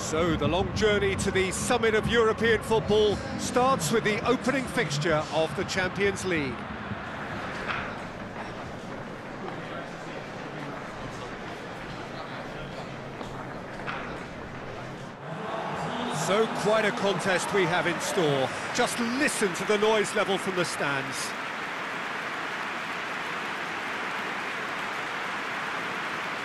So the long journey to the summit of European football starts with the opening fixture of the Champions League. So quite a contest we have in store. Just listen to the noise level from the stands.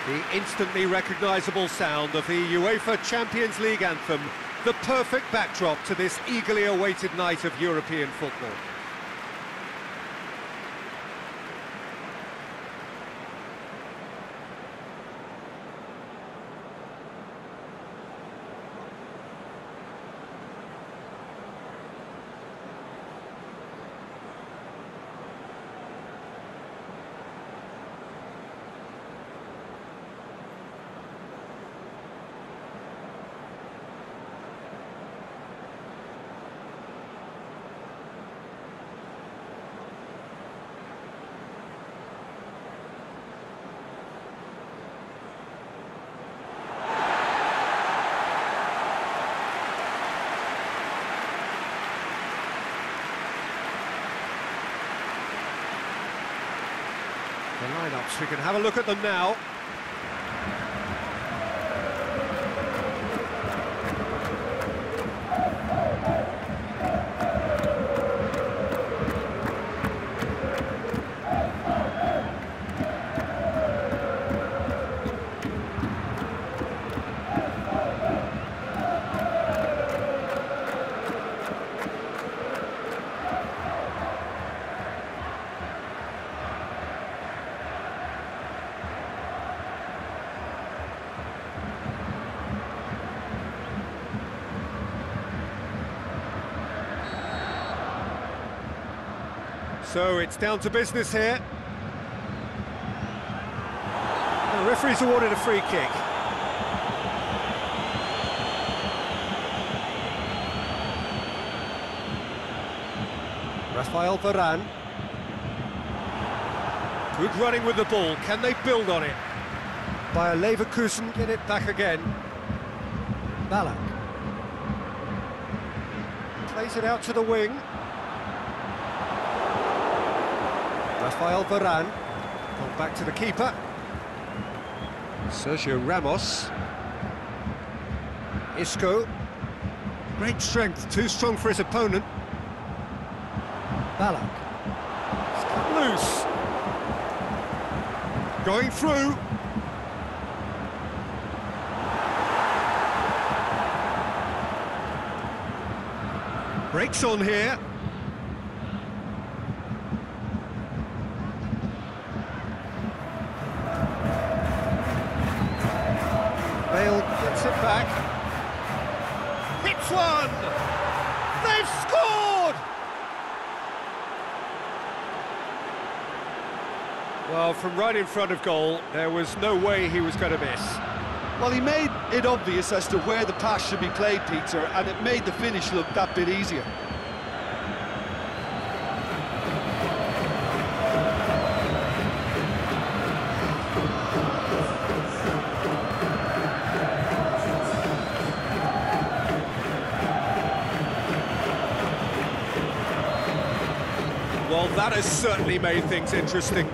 The instantly recognisable sound of the UEFA Champions League anthem, the perfect backdrop to this eagerly awaited night of European football. The we can have a look at them now. So it's down to business here. The referee's awarded a free kick. Rafael Varane. Good running with the ball. Can they build on it? Bayer Leverkusen get it back again. Ballack. Plays it out to the wing. Rafael Varane. Pulled back to the keeper. Sergio Ramos. Isco. Great strength, too strong for his opponent. Ballack. It's cut loose. Going through. Breaks on here. Bale gets it back. Hits one! They've scored! Well, from right in front of goal, there was no way he was going to miss. Well, he made it obvious as to where the pass should be played, Peter, and it made the finish look that bit easier. That has certainly made things interesting.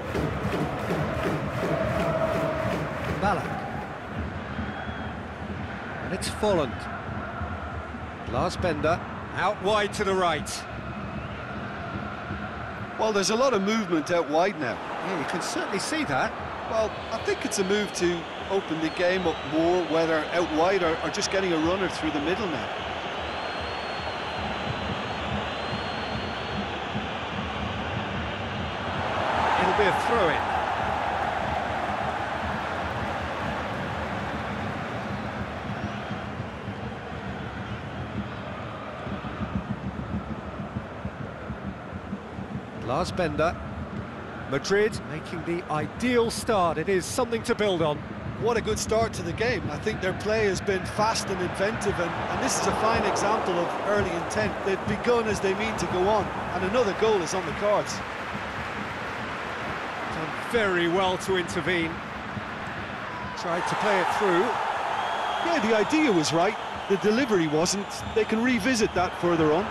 Ballack. And it's Volland. Lars Bender, out wide to the right. Well, there's a lot of movement out wide now. Yeah, you can certainly see that. Well, I think it's a move to open the game up more, whether out wide or, or just getting a runner through the middle now. It'll be. Lars Bender. Madrid making the ideal start. It is something to build on. What a good start to the game. I think their play has been fast and inventive, and, and this is a fine example of early intent. They've begun as they mean to go on, and another goal is on the cards. Very well to intervene. Tried to play it through. Yeah, the idea was right, the delivery wasn't. They can revisit that further on.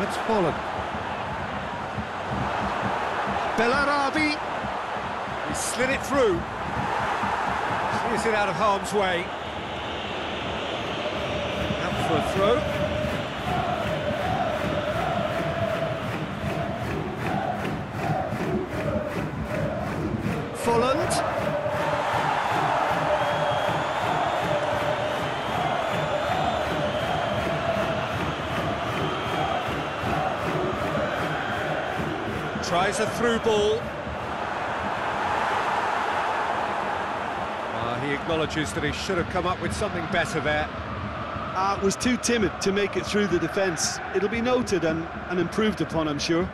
That's fallen. Bellarabi. He slid it through. Clears it out of harm's way. Out for a throw. Tries a through ball. Uh, he acknowledges that he should have come up with something better there. Uh, was too timid to make it through the defence. It'll be noted and, and improved upon, I'm sure.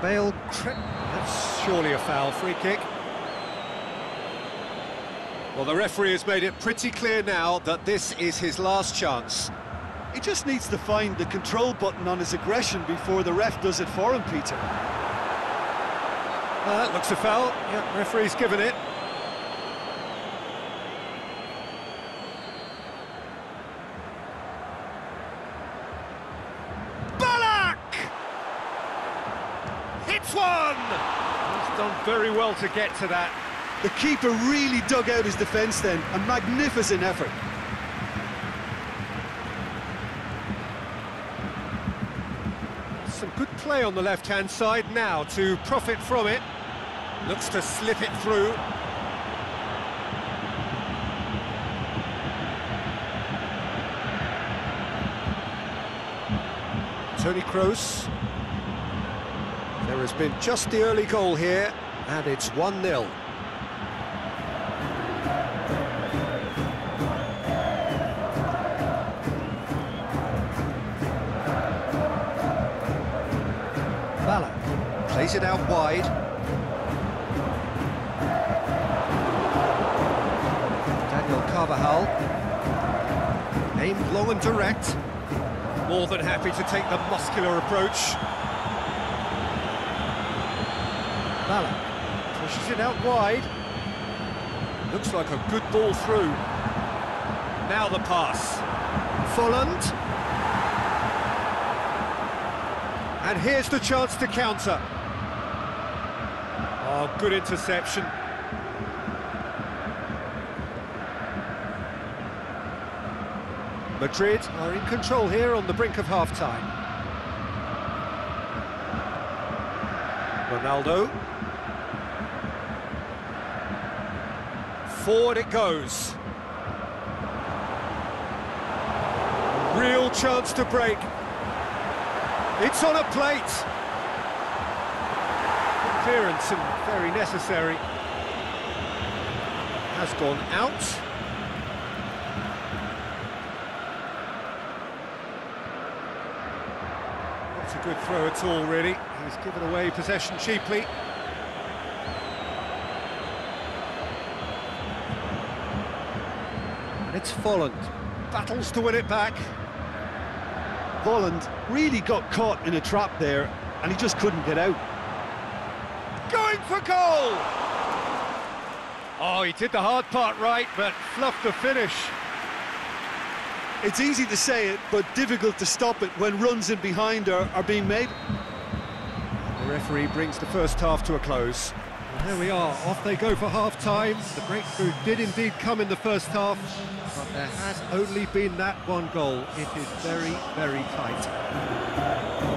Bale, that's surely a foul, free kick. Well, the referee has made it pretty clear now that this is his last chance. He just needs to find the control button on his aggression before the ref does it for him, Peter. Uh, that looks a foul. Yeah, referee's given it. Hits one! He's done very well to get to that. The keeper really dug out his defence then. A magnificent effort. Some good play on the left-hand side now to profit from it. Looks to slip it through. Toni Kroos there has been just the early goal here, and it's 1-0. It out wide. Daniel Carvajal. Aimed long and direct. More than happy to take the muscular approach. Malak pushes it out wide. Looks like a good ball through. Now the pass. Volland. And here's the chance to counter. Oh, good interception. Madrid are in control here on the brink of half-time. Ronaldo Forward it goes. Real chance to break. It's on a plate. And very necessary. Has gone out. Not a good throw at all, really. He's given away possession cheaply. And it's Volland. Battles to win it back. Volland really got caught in a trap there, and he just couldn't get out. Going for goal! Oh, he did the hard part right, but fluffed the finish. It's easy to say it, but difficult to stop it when runs in behind are, are being made. The referee brings the first half to a close. There we are, off they go for half-time. The breakthrough did indeed come in the first half, but there has only been that one goal. It is very, very tight.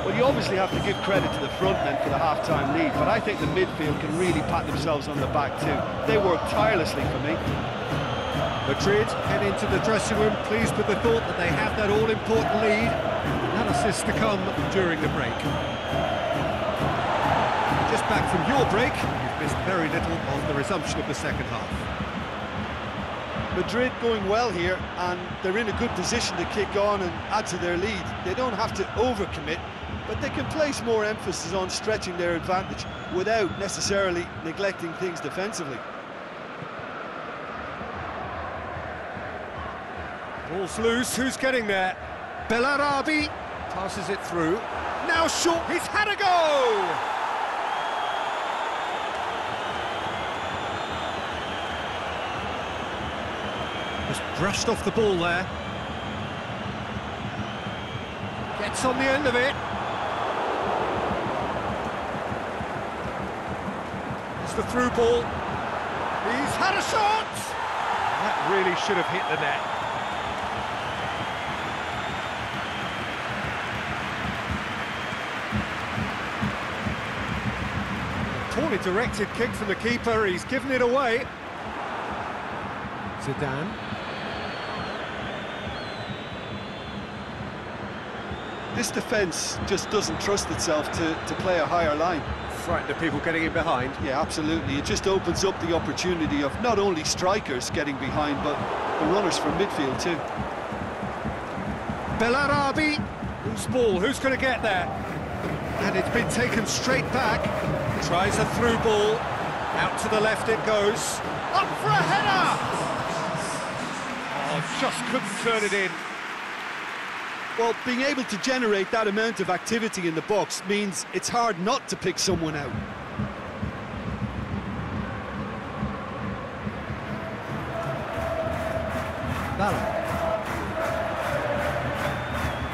Well, you obviously have to give credit to the front men for the half-time lead, but I think the midfield can really pat themselves on the back too. They worked tirelessly for me. Madrid head into the dressing room pleased with the thought that they have that all-important lead. That assist to come during the break. Back from your break, you've missed very little on the resumption of the second half. Madrid going well here, and they're in a good position to kick on and add to their lead. They don't have to overcommit, but they can place more emphasis on stretching their advantage without necessarily neglecting things defensively. Ball's loose, who's getting there? Bellarabi passes it through. Now short, he's had a go! Just brushed off the ball there. Gets on the end of it. It's the through ball. He's had a shot! That really should have hit the net. Poorly directed kick from the keeper, he's given it away. Zidane. This defence just doesn't trust itself to, to play a higher line. Frightened of people getting in behind. Yeah, absolutely. It just opens up the opportunity of not only strikers getting behind, but the runners from midfield too. Bellarabi. Who's ball? Who's going to get there? And it's been taken straight back. Tries a through ball. Out to the left it goes. Up for a header! Oh, just couldn't turn it in. Well, being able to generate that amount of activity in the box means it's hard not to pick someone out. Ballon.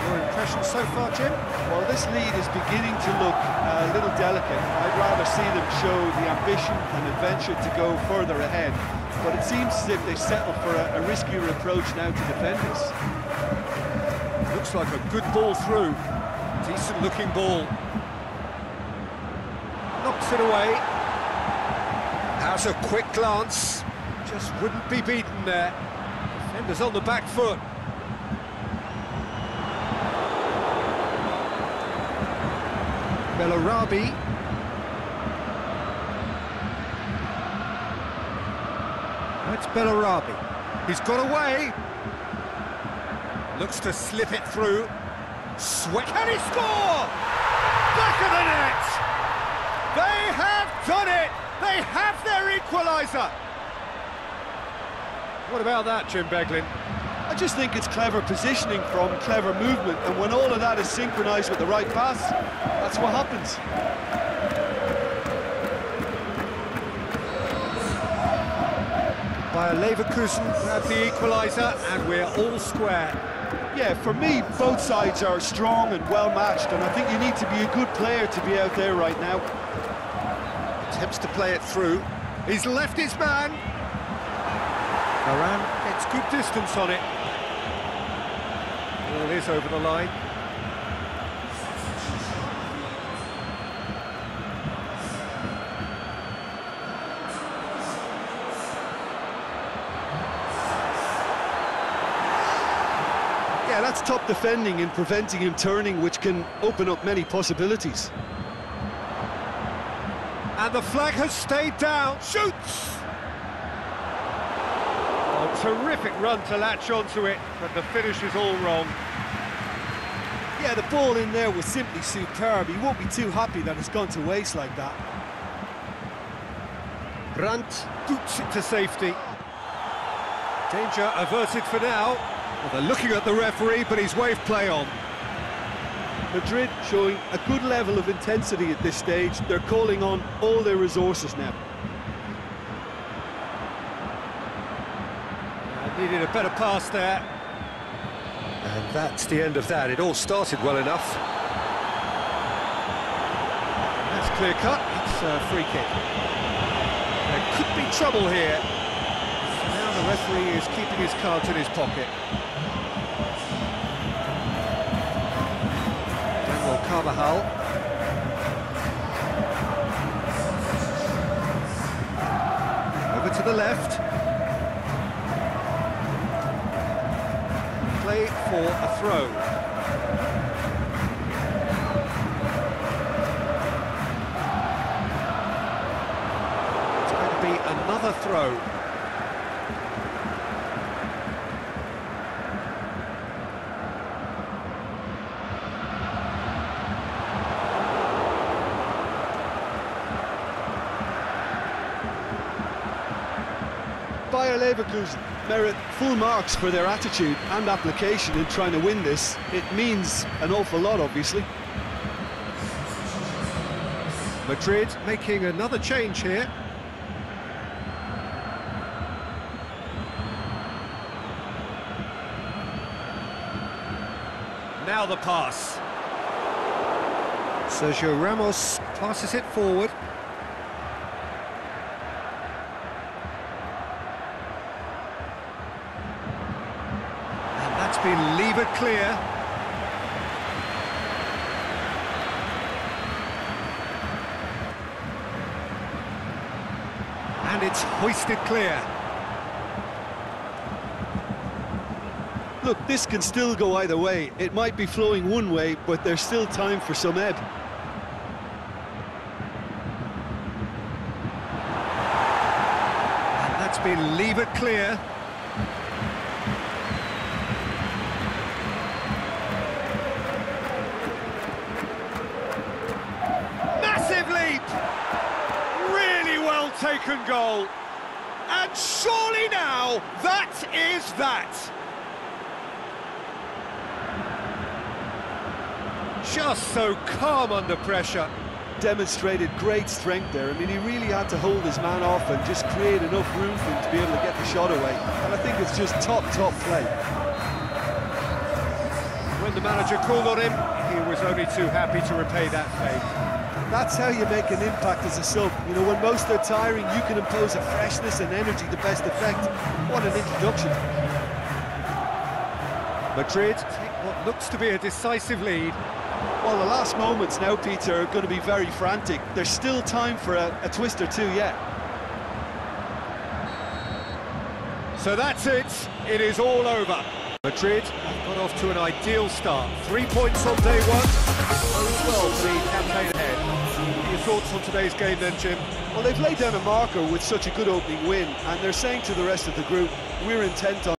Your impression so far, Jim? Well, this lead is beginning to look a little delicate. I'd rather see them show the ambition and adventure to go further ahead. But it seems as if they settle for a, a riskier approach now to defend this. Looks like a good ball through. Decent looking ball. Knocks it away. Has a quick glance. Just wouldn't be beaten there. Defenders on the back foot. Bellarabi. That's Bellarabi. He's got away. Looks to slip it through. Sweat. Can he score? Back of the net! They have done it! They have their equaliser! What about that, Jim Beglin? I just think it's clever positioning from clever movement, and when all of that is synchronised with the right pass, that's what happens. Bayer Leverkusen grab the equaliser, and we're all square. Yeah, for me, both sides are strong and well matched, and I think you need to be a good player to be out there right now. Attempts to play it through. He's left his man. Varane gets good distance on it. Ball is over the line. Top defending and preventing him turning, which can open up many possibilities. And the flag has stayed down. Shoots! Oh, terrific run to latch onto it, but the finish is all wrong. Yeah, the ball in there was simply superb. He won't be too happy that it's gone to waste like that. Brandt boots it to safety. Danger averted for now. Well, they're looking at the referee, but he's waved play on. Madrid showing a good level of intensity at this stage. They're calling on all their resources now. Uh, needed a better pass there. And that's the end of that. It all started well enough. That's clear cut. It's a free kick. There could be trouble here. So now the referee is keeping his cards in his pocket. Carvajal. Over to the left. Play for a throw. It's going to be another throw. Bayer Leverkusen merit full marks for their attitude and application in trying to win this. It means an awful lot, obviously. Madrid making another change here. Now the pass. Sergio Ramos passes it forward. Clear. And it's hoisted clear. Look, this can still go either way. It might be flowing one way, but there's still time for some ebb. And that's been levered clear. Taken goal. And surely now, that is that. Just so calm under pressure. Demonstrated great strength there. I mean, he really had to hold his man off and just create enough room for him to be able to get the shot away. And I think it's just top, top play. When the manager called on him, he was only too happy to repay that favour. That's how you make an impact as a sub. You know, when most are tiring, you can impose a freshness and energy to best effect. What an introduction. Madrid take what looks to be a decisive lead. Well, the last moments now, Peter, are going to be very frantic. There's still time for a, a twist or two yet. So that's it, it is all over. Madrid have got off to an ideal start. Three points on day one, bodes well the campaign ahead. Thoughts on today's game then, Jim? Well, they've laid down a marker with such a good opening win, and they're saying to the rest of the group, we're intent on